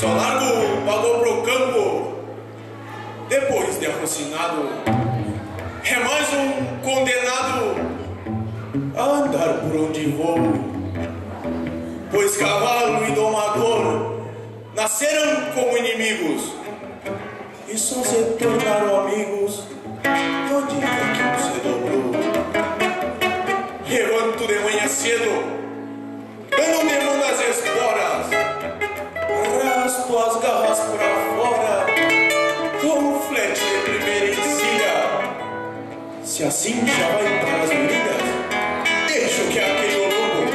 Só largo pagou pro campo depois de arrocinado. É mais um condenado a andar por onde vou. Pois cavalo e domador nasceram como inimigos e só se tornaram amigos no dia que se dobrou. Levanto de manhã cedo, as garras pra fora, com o flete de primeira encilha. Se assim já vai para as meninas, deixo que aquele lobo,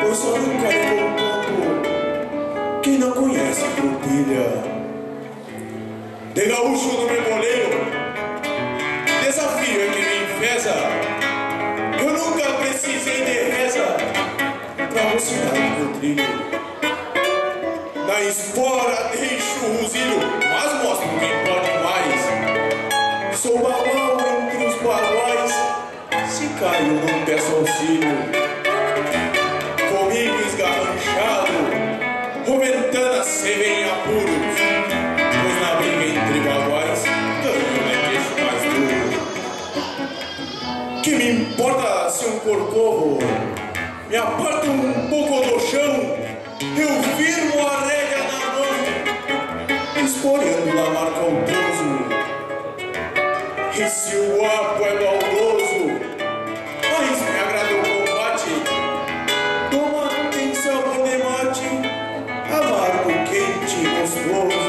pois só nunca levou um pouco quem não conhece Curupilha. De gaúcho no memboleiro, desafio é que me enfesa. Eu nunca precisei de reza pra mostrar meu trilho. Espora deixo o ruzilho, mas mostro quem pode mais. Sou bagual entre os baguais, se caio não peço auxílio. Comigo esgarranchado, o ventana se vem apuros, pois na briga entre baguais, ganho é queixo mais duro. Que me importa se um corcovo me aparta um pouco do chão, eu firmo a Escolhendo a marca ondoso E se o apo é maldoso mas me agrada o combate Toma atenção ao remate Amargo, quente, gostoso